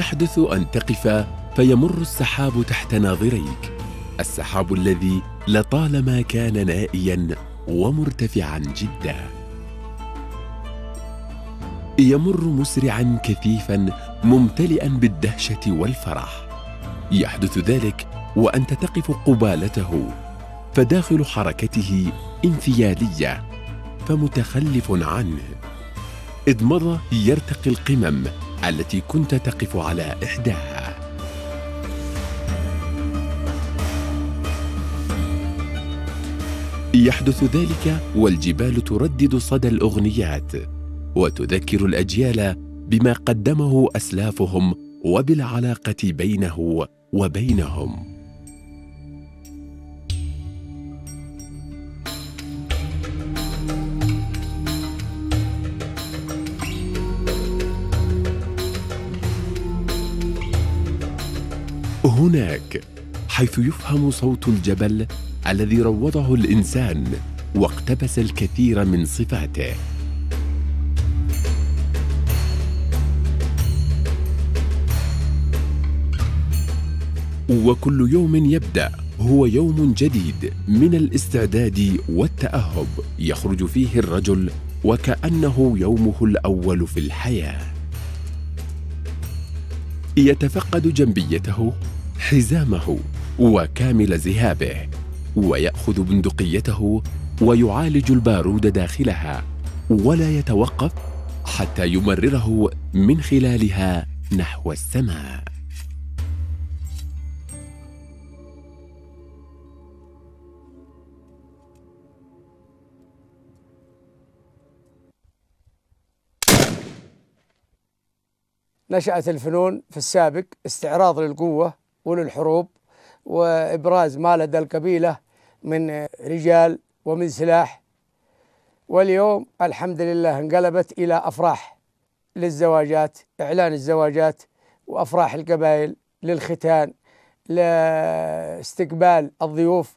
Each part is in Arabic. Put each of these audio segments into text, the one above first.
يحدث أن تقف فيمر السحاب تحت ناظريك. السحاب الذي لطالما كان نائيا ومرتفعا جدا. يمر مسرعا كثيفا ممتلئا بالدهشة والفرح. يحدث ذلك وأنت تقف قبالته فداخل حركته انفيالية فمتخلف عنه. إذ مضى يرتقي القمم التي كنت تقف على إحداها. يحدث ذلك والجبال تردد صدى الأغنيات وتذكر الأجيال بما قدمه أسلافهم وبالعلاقة بينه وبينهم. هناك حيث يفهم صوت الجبل الذي روضه الإنسان واقتبس الكثير من صفاته. وكل يوم يبدأ هو يوم جديد من الاستعداد والتأهب يخرج فيه الرجل وكأنه يومه الأول في الحياة. يتفقد جنبيته حزامه وكامل ذهابه ويأخذ بندقيته ويعالج البارود داخلها ولا يتوقف حتى يمرره من خلالها نحو السماء. نشأت الفنون في السابق استعراض للقوة وللحروب وإبراز ما لدى القبيلة من رجال ومن سلاح. واليوم الحمد لله انقلبت إلى أفراح للزواجات إعلان الزواجات وأفراح القبائل للختان لاستقبال الضيوف.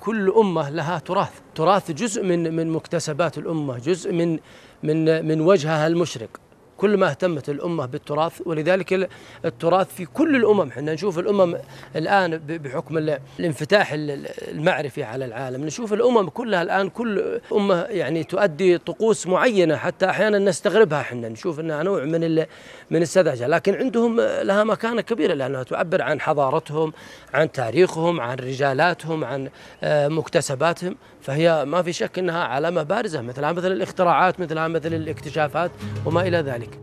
كل أمة لها تراث تراث جزء من من مكتسبات الأمة جزء من من من وجهها المشرق. كل ما اهتمت الأمة بالتراث ولذلك التراث في كل الأمم. إحنا نشوف الأمم الآن بحكم الانفتاح المعرفي على العالم نشوف الأمم كلها الآن كل أمة يعني تؤدي طقوس معينة حتى أحيانا نستغربها إحنا. نشوف أنها نوع من من السذاجة. لكن عندهم لها مكانة كبيرة لأنها تعبر عن حضارتهم عن تاريخهم عن رجالاتهم عن آه، مكتسباتهم. فهي ما في شك إنها علامة بارزة مثلها مثل الاختراعات مثلها مثل الاكتشافات وما إلى ذلك.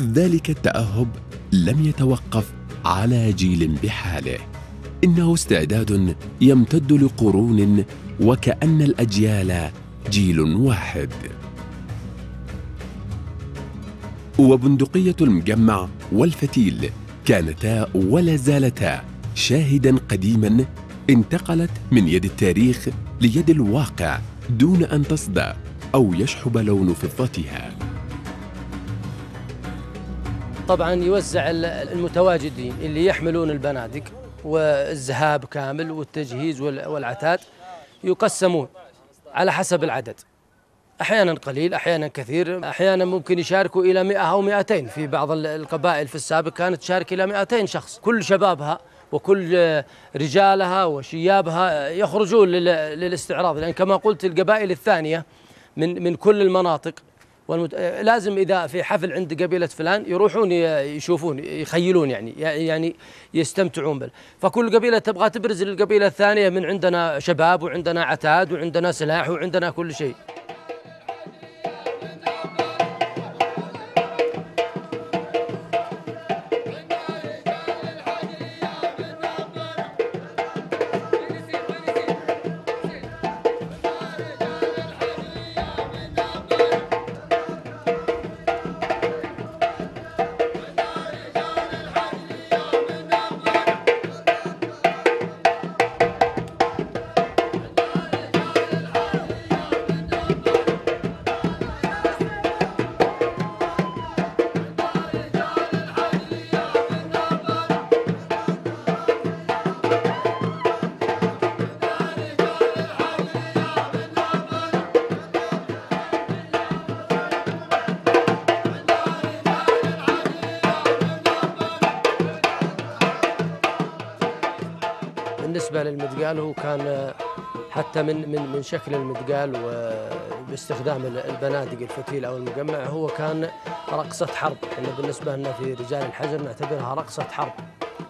ذلك التأهب لم يتوقف على جيل بحاله إنه استعداد يمتد لقرون وكأن الأجيال جيل واحد. وبندقية المجمع والفتيل كانتا ولا زالتا شاهدا قديما انتقلت من يد التاريخ ليد الواقع دون أن تصدى أو يشحب لون فضتها. طبعا يوزع المتواجدين اللي يحملون البنادق والذهاب كامل والتجهيز والعتاد يقسمون. على حسب العدد. أحيانا قليل أحيانا كثير أحيانا ممكن يشاركوا إلى 100 أو 200 في بعض القبائل في السابق كانت تشارك إلى 200 شخص. كل شبابها وكل رجالها وشيابها يخرجون للاستعراض. لأن كما قلت القبائل الثانية من من كل المناطق والمت... لازم إذا في حفل عند قبيلة فلان يروحون يشوفون يخيلون يعني يعني يستمتعون بل فكل قبيلة تبغى تبرز للقبيلة الثانية من عندنا شباب وعندنا عتاد وعندنا سلاح وعندنا كل شيء. بالنسبة للمدقال هو كان حتى من من من شكل المدقال وباستخدام البنادق الفتيل أو المجمع هو كان رقصة حرب، إحنا بالنسبة لنا في رجال الحجر نعتبرها رقصة حرب.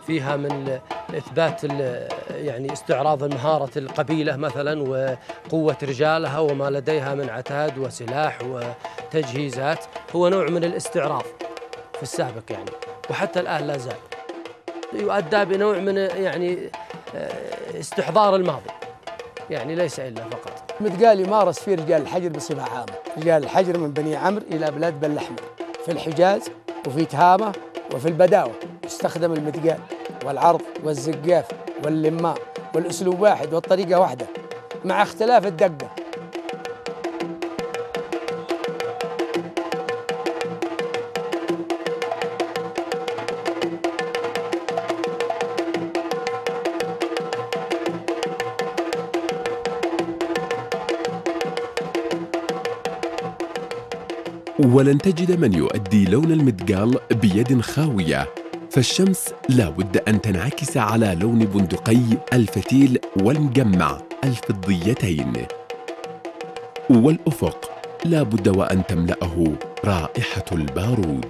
فيها من إثبات يعني استعراض مهاره القبيلة مثلا وقوة رجالها وما لديها من عتاد وسلاح وتجهيزات. هو نوع من الاستعراض في السابق يعني وحتى الآن لا زال. يؤدى بنوع من يعني آه، استحضار الماضي. يعني ليس إلا فقط. متقال يمارس فيه رجال الحجر بصفة عامة. رجال الحجر من بني عمرو إلى بلاد بن في الحجاز وفي تهامة وفي البداوة يستخدم المتقال والعرض والزقاف واللماء والأسلوب واحد والطريقة واحدة مع اختلاف الدقة. ولن تجد من يؤدي لون المدقال بيد خاوية. فالشمس لا بد أن تنعكس على لون بندقي الفتيل والمجمع الفضيتين. والأفق لا بد وأن تملأه رائحة البارود.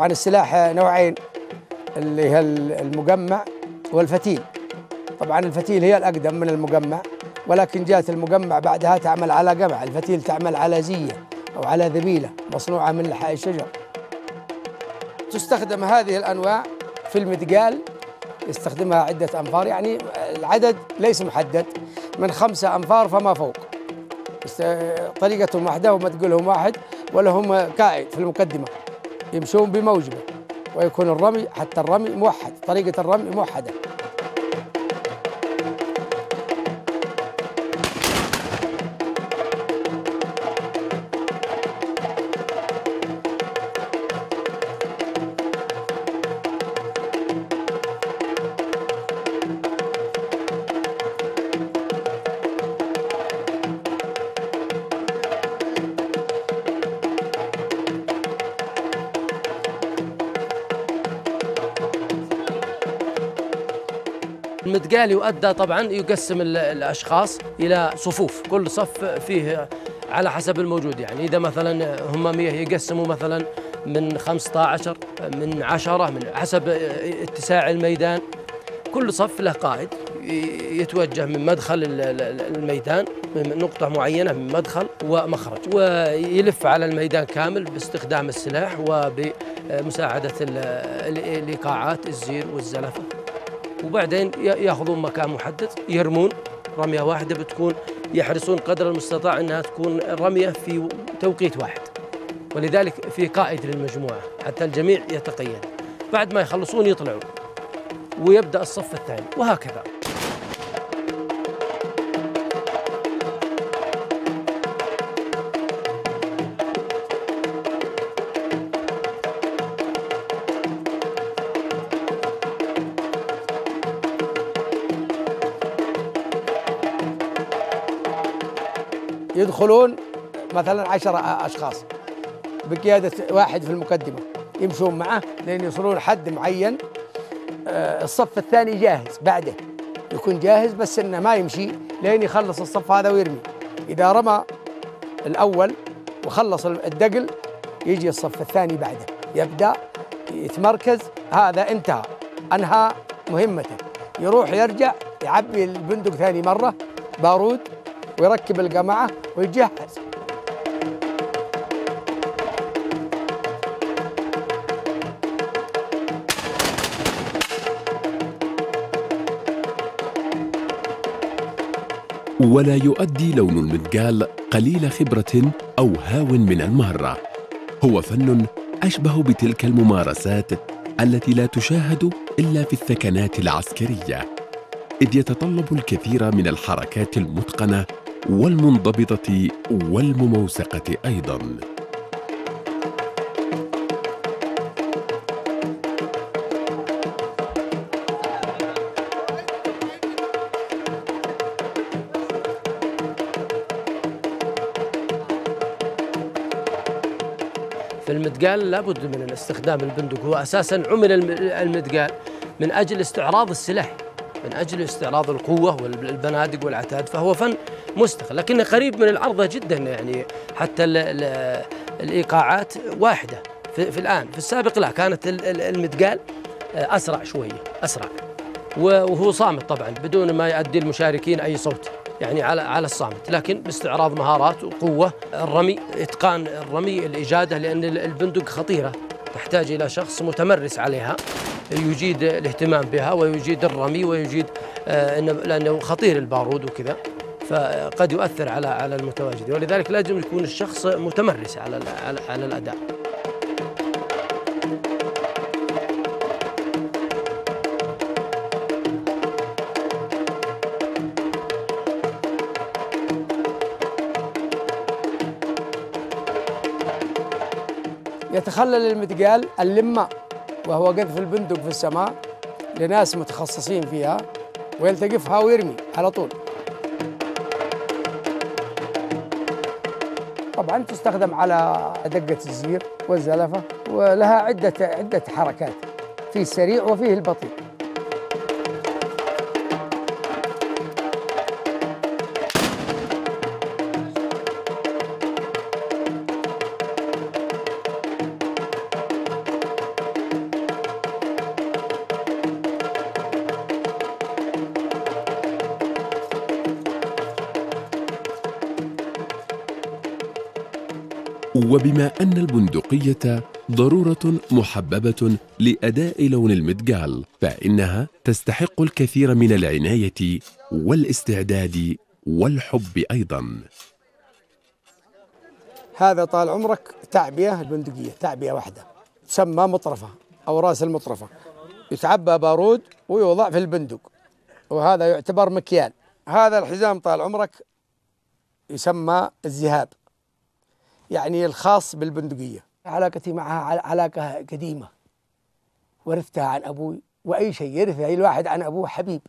طبعا السلاح نوعين اللي هي المجمع والفتيل. طبعا الفتيل هي الأقدم من المجمع ولكن جاءت المجمع بعدها تعمل على قمع الفتيل تعمل على زية أو على ذبيلة مصنوعة من لحاء الشجر. تستخدم هذه الأنواع في المدقال يستخدمها عدة أنفار يعني العدد ليس محدد من خمسة أنفار فما فوق. طريقتهم واحدة ومدقولهم واحد ولهم قائد في المقدمة. يمشون بموجبه ويكون الرمي حتى الرمي موحد طريقة الرمي موحدة. المدقال يؤدى طبعا يقسم الأشخاص إلى صفوف. كل صف فيه على حسب الموجود يعني. إذا مثلا هم 100 يقسموا مثلا من 15 من 10 من حسب اتساع الميدان. كل صف له قائد يتوجه من مدخل الميدان من نقطة معينة من مدخل ومخرج. ويلف على الميدان كامل باستخدام السلاح وبمساعدة الإيقاعات الزير والزلفة. وبعدين ياخذون مكان محدد يرمون رمية واحدة بتكون يحرصون قدر المستطاع إنها تكون رمية في توقيت واحد. ولذلك في قائد للمجموعة حتى الجميع يتقيد بعد ما يخلصون يطلعون ويبدأ الصف الثاني وهكذا. يدخلون مثلا عشرة أشخاص بقيادة واحد في المقدمة يمشون معه لين يوصلون حد معين. آه، الصف الثاني جاهز بعده يكون جاهز بس إنه ما يمشي لين يخلص الصف هذا ويرمي. إذا رمى الأول وخلص الدقل يجي الصف الثاني بعده. يبدأ يتمركز هذا انتهى أنهى مهمته. يروح يرجع يعبي البندق ثاني مرة بارود ويركب القمعة ويجهز. ولا يؤدي لون المدقال قليل خبرة أو هاو من المهرة. هو فن أشبه بتلك الممارسات التي لا تشاهد إلا في الثكنات العسكرية. إذ يتطلب الكثير من الحركات المتقنة والمنضبطة والمموسقة أيضاً. في المدقال لابد من استخدام البندق هو أساسا عمل المدقال من أجل استعراض السلاح من أجل استعراض القوة والبنادق والعتاد فهو فن مستقل لكنه قريب من العرضه جدا يعني حتى ال ال الإيقاعات واحدة. في, في الآن في السابق لا كانت المدقال أسرع شوية أسرع. وهو صامت طبعا بدون ما يؤدي المشاركين أي صوت يعني على على الصامت. لكن باستعراض مهارات وقوة الرمي إتقان الرمي الإجادة لأن البندق خطيرة. تحتاج إلى شخص متمرس عليها يجيد الاهتمام بها ويجيد الرمي ويجيد آه لأنه خطير البارود وكذا. فقد يؤثر على على المتواجد. ولذلك لازم يكون الشخص متمرس على على الأداء. يتخلل المدقال اللمة وهو قذف البندق في السماء لناس متخصصين فيها ويلتقفها ويرمي على طول. طبعا تستخدم على دقة الزير والزلفة ولها عدة عدة حركات في السريع وفيه البطيء. وبما أن البندقية ضرورة محببة لأداء لون المدقال فإنها تستحق الكثير من العناية والاستعداد والحب أيضا. هذا طال عمرك تعبية البندقية تعبية واحدة. تسمى مطرفة أو رأس المطرفة. يتعبى بارود ويوضع في البندق وهذا يعتبر مكيال. هذا الحزام طال عمرك يسمى الذهاب. يعني الخاص بالبندقية. علاقتي معها علاقة قديمة. ورثتها عن أبوي وأي شيء يرثه أي الواحد عن أبوه حبيب.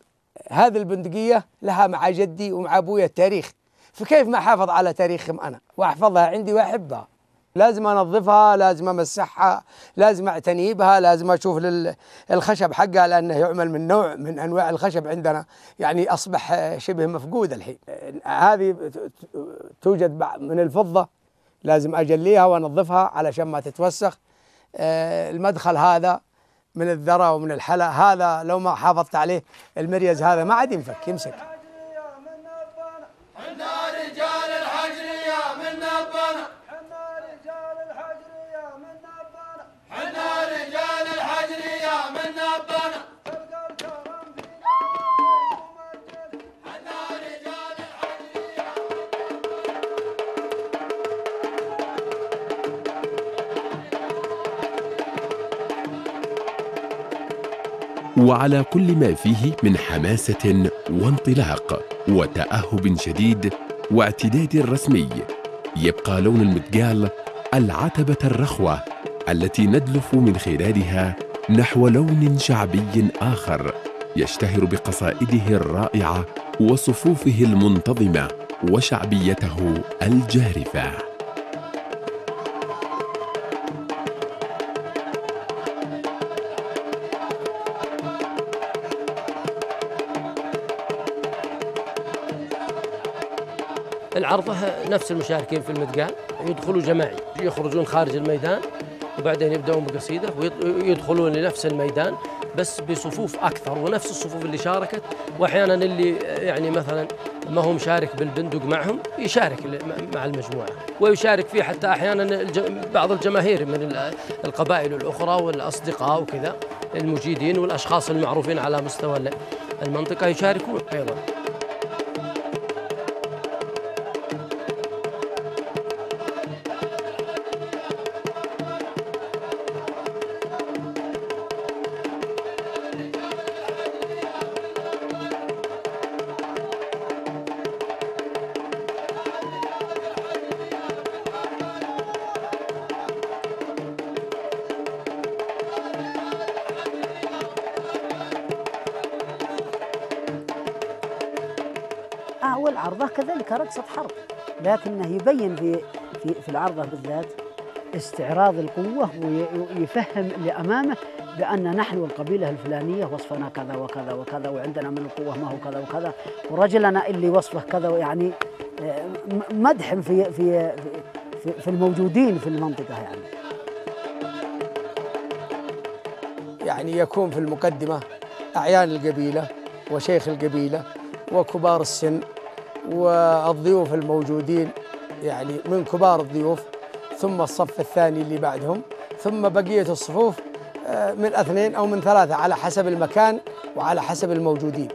هذه البندقية لها مع جدي ومع أبوي التاريخ. فكيف ما حافظ على تاريخهم أنا؟ وأحفظها عندي وأحبها. لازم أنظفها لازم أمسحها لازم اعتني بها لازم أشوف الخشب حقها لأنه يعمل من نوع من أنواع الخشب عندنا. يعني أصبح شبه مفقود الحين. هذه توجد من الفضة. لازم أجليها وأنظفها علشان ما تتوسخ. آه، المدخل هذا من الذرة ومن الحلا هذا لو ما حافظت عليه المريز هذا ما عاد ينفك يمسك. وعلى كل ما فيه من حماسة وانطلاق وتأهب شديد واعتداد رسمي يبقى لون المدقال العتبة الرخوة التي ندلف من خلالها نحو لون شعبي آخر يشتهر بقصائده الرائعة وصفوفه المنتظمة وشعبيته الجارفة. العرضة نفس المشاركين في المدقان يدخلوا جماعي. يخرجون خارج الميدان وبعدين يبدأون بقصيدة ويدخلون لنفس الميدان بس بصفوف أكثر ونفس الصفوف اللي شاركت. وأحيانا اللي يعني مثلا ما هو مشارك بالبندق معهم يشارك مع المجموعة. ويشارك فيه حتى أحيانا بعض الجماهير من القبائل الأخرى والأصدقاء وكذا المجيدين والأشخاص المعروفين على مستوى المنطقة يشاركون أيضا. والعرضة كذلك رقصة حرب. لكنه يبين في في, في العرضة بالذات استعراض القوة ويفهم اللي أمامه بأن نحن القبيلة الفلانية وصفنا كذا وكذا وكذا وعندنا من القوة ما هو كذا وكذا ورجلنا اللي وصفه كذا يعني مدح في في في, في الموجودين في المنطقة يعني. يعني يكون في المقدمة أعيان القبيلة وشيخ القبيلة وكبار السن والضيوف الموجودين يعني من كبار الضيوف ثم الصف الثاني اللي بعدهم ثم بقية الصفوف آه، من اثنين أو من ثلاثة على حسب المكان وعلى حسب الموجودين.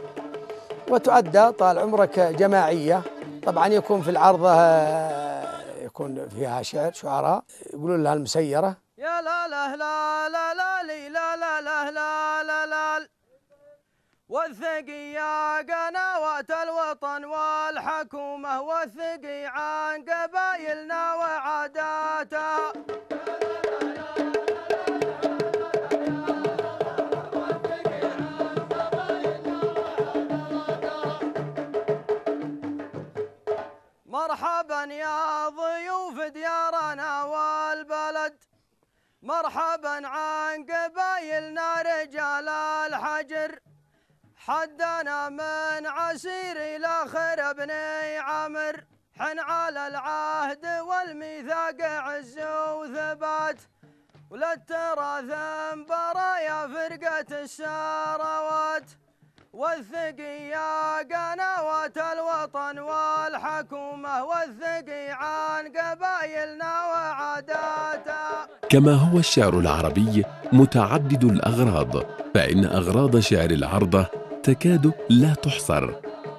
وتؤدى طال عمرك جماعية. طبعا يكون في العرضة آه، يكون فيها شعر شعراء يقولون لها المسيرة. يا لا لا لا لا لا لا لا لا لا لا لا والثقي قنوات الوطن والحكومة والثقي عن قبايلنا وعاداتها مرحبا يا ضيوف ديارنا والبلد. مرحبا عن قبايلنا رجال الحجر. حدنا من عسير إلى خير بني عمر. حن على العهد والميثاق عز وثبات. ذنب برايا فرقة الساروات والثقي يا قنوات الوطن والحكومة. والثقي عن قبايلنا وعاداتها كما هو الشعر العربي متعدد الأغراض فإن أغراض شعر العرضة تكاد لا تحصر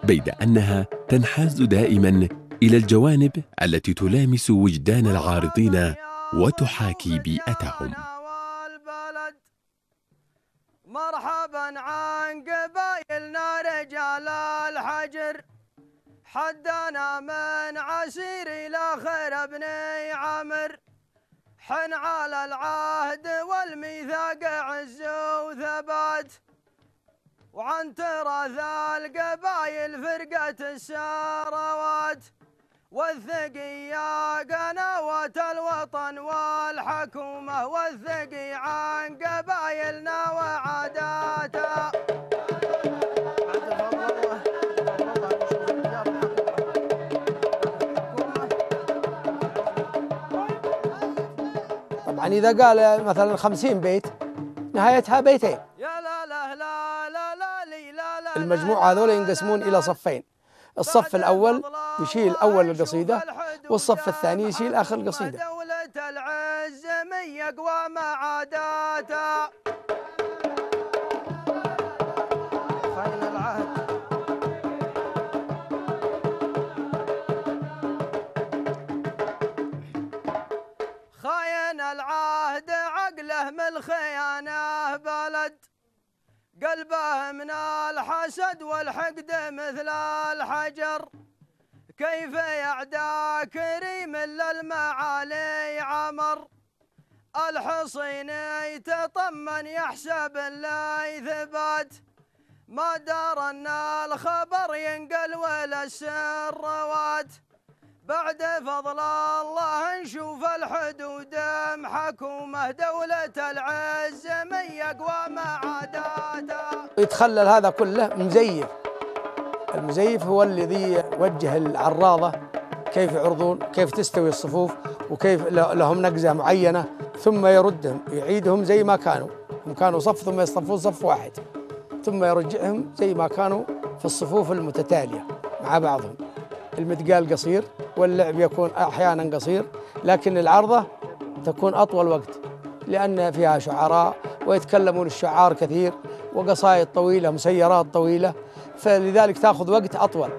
بيد أنها تنحاز دائما إلى الجوانب التي تلامس وجدان العارضين وتحاكي بيئتهم. مرحبا عن قبايلنا رجال الحجر. حدنا من عسير إلى خير بني عمر. حن على العهد والميثاق عز وثبات. وعن تراث القبايل فرقة الساروات والثقي يا قنوات الوطن والحكومة والثقي عن قبايلنا وعاداتها طبعا إذا قال مثلا خمسين بيت نهايتها بيتين. المجموعة هذول ينقسمون إلى صفين. الصف الأول يشيل أول القصيدة والصف الثاني يشيل آخر القصيدة. دولة العز من يقوى قلبه من الحسد والحقد مثل الحجر. كيف يعدى كريم للمعالي عمر؟ الحصين يتطمن يحسب لا يثبت. ما دار أن الخبر ينقل ولا السروات بعد فضل الله نشوف الحدود محكومة دولة العز من يقوى معاداتها يتخلل هذا كله مزيف. المزيف هو الذي يوجه العراضة كيف يعرضون كيف تستوي الصفوف وكيف لهم نقزة معينة ثم يردهم يعيدهم زي ما كانوا. هم كانوا صف ثم يصطفون صف واحد ثم يرجعهم زي ما كانوا في الصفوف المتتالية مع بعضهم. المتقال قصير واللعب يكون أحيانا قصير لكن العرضة تكون أطول وقت لأن فيها شعراء ويتكلمون الشعار كثير وقصائد طويلة مسيرات طويلة فلذلك تأخذ وقت أطول.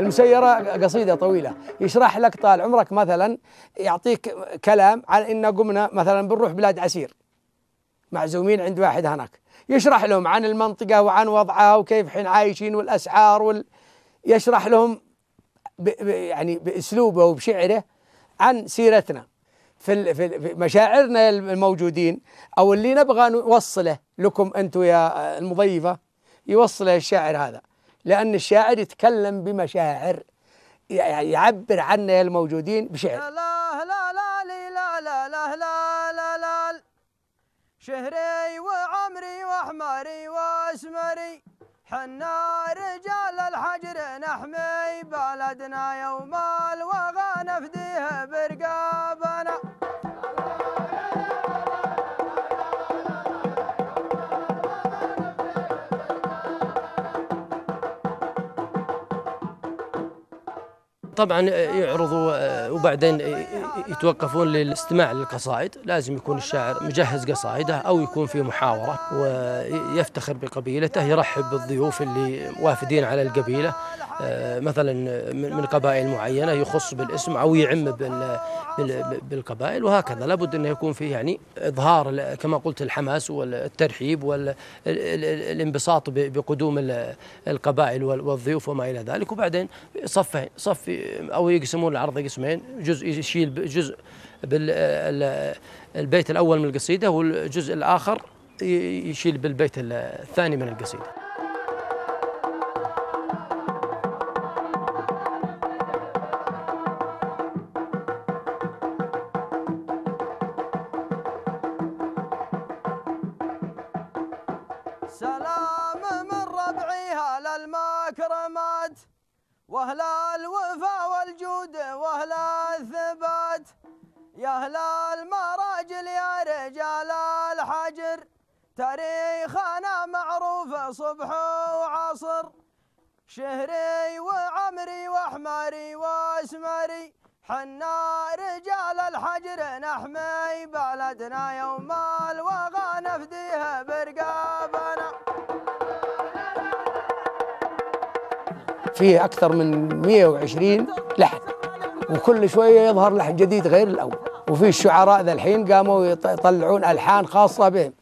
المسيرة قصيدة طويلة. يشرح لك طال عمرك مثلا يعطيك كلام عن إن قمنا مثلا بنروح بلاد عسير. معزومين عند واحد هناك. يشرح لهم عن المنطقة وعن وضعها وكيف حين عايشين والأسعار وال... يشرح لهم ب... ب... يعني بأسلوبه وبشعره عن سيرتنا. في. في مشاعرنا الموجودين أو اللي نبغى نوصله لكم أنتم يا المضيفة يوصله الشاعر هذا. لأن الشاعر يتكلم بمشاعر يعني يعبر عنا الموجودين بشعر. لا لا لا لا لا لا لا لا شهري وعمري وأحمري وأسمري حنا رجال الحجر نحمي بلدنا يوم الوغى نفديه برقابنا. طبعا يعرضوا آه، وبعدين يتوقفون للاستماع للقصائد. لازم يكون الشاعر مجهز قصائده أو يكون في محاورة ويفتخر بقبيلته يرحب بالضيوف اللي وافدين على القبيلة آه، مثلا من قبائل معينة يخص بالاسم أو يعم بالقبائل. وهكذا لابد انه يكون فيه يعني إظهار كما قلت الحماس والترحيب والانبساط بقدوم القبائل والضيوف وما إلى ذلك. وبعدين صفين صف أو يقسمون العرض قسمين. جزء يشيل جزء بالبيت الأول من القصيدة والجزء الآخر يشيل بالبيت الثاني من القصيدة. وعصر شهري وعمري وأحمري وأسمري حنا رجال الحجر نحمي بلدنا يوم الوغى نفديها برقابنا. فيه أكثر من 120 لحن وكل شوية يظهر لحن جديد غير الأول. وفي الشعراء ذا الحين قاموا يطلعون ألحان خاصة بهم.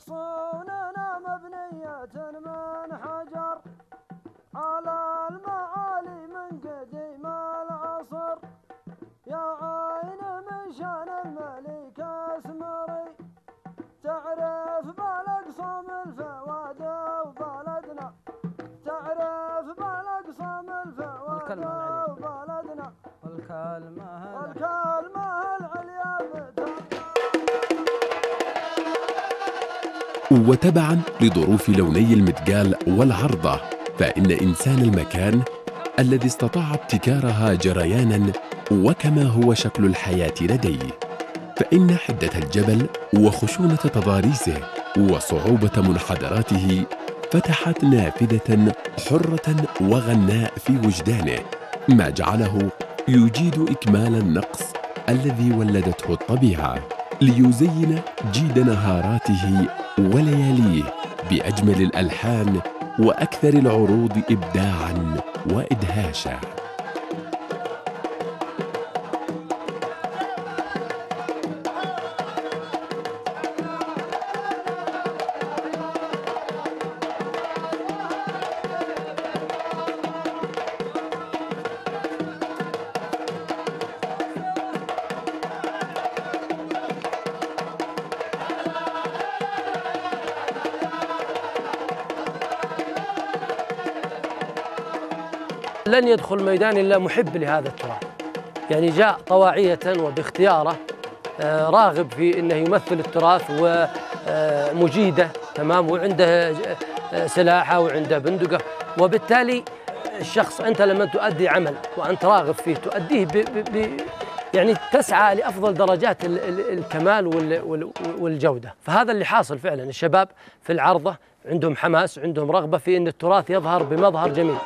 وحصوننا مبنية من حجر. على المعالي من قديم العصر. يا عين من شان الملك أسمري. تعرف بالاقصام الفواد وبلدنا. تعرف بالاقصام الفواد وبلدنا. والكلمة والكلمة وتبعا لظروف لوني المدقال والعرضة فإن إنسان المكان الذي استطاع ابتكارها جريانا وكما هو شكل الحياة لديه فإن حدة الجبل وخشونة تضاريسه وصعوبة منحدراته فتحت نافذة حرة وغناء في وجدانه ما جعله يجيد إكمال النقص الذي ولدته الطبيعة ليزين جيد نهاراته ولياليه بأجمل الألحان وأكثر العروض ابداعا وادهاشا. لن يدخل ميدان إلا محب لهذا التراث يعني جاء طواعية وباختياره آه، راغب في أنه يمثل التراث ومجيده تمام؟ وعنده آه، سلاحه وعنده بندقه. وبالتالي الشخص أنت لما تؤدي عمل وأنت راغب فيه تؤديه ب ب يعني تسعى لأفضل درجات الكمال والجودة، فهذا اللي حاصل فعلا. الشباب في العرضة عندهم حماس، عندهم رغبة في إن التراث يظهر بمظهر جميل.